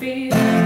feeling.